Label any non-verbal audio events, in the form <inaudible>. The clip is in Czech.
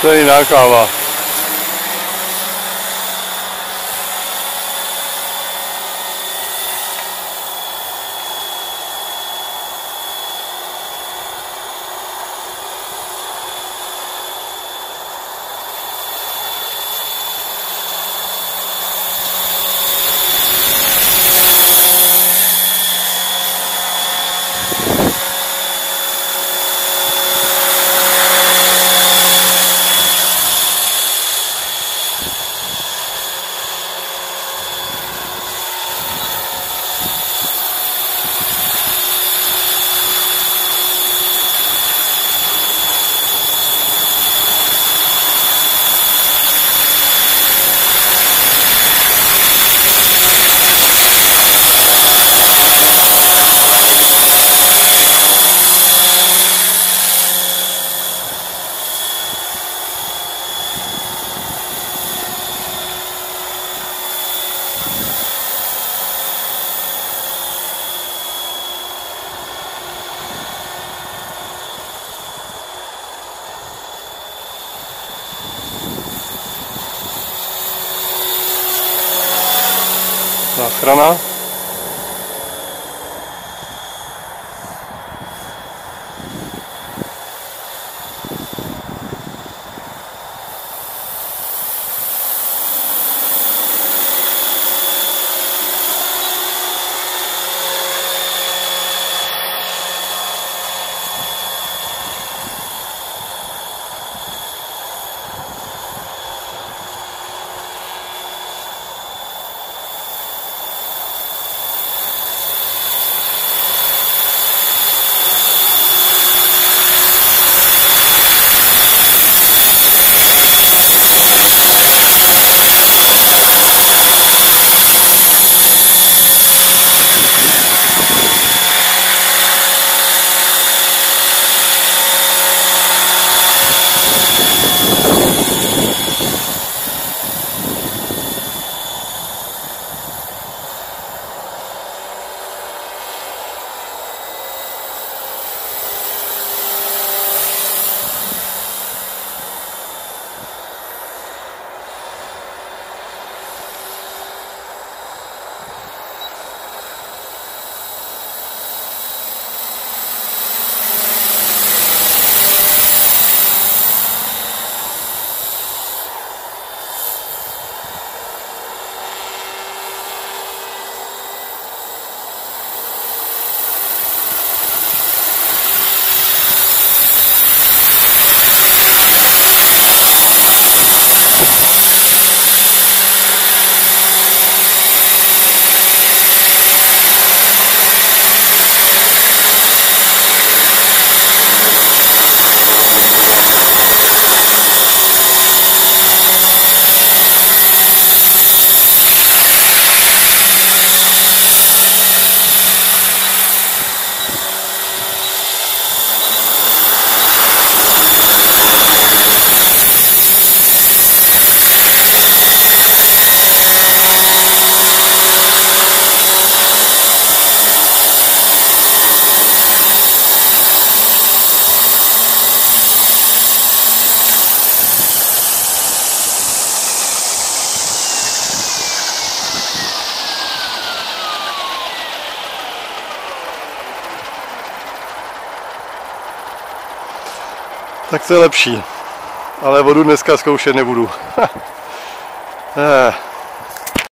To je jiná káva. Záchrana. Tak to je lepší. Ale vodu dneska zkoušet nebudu. <laughs> eh.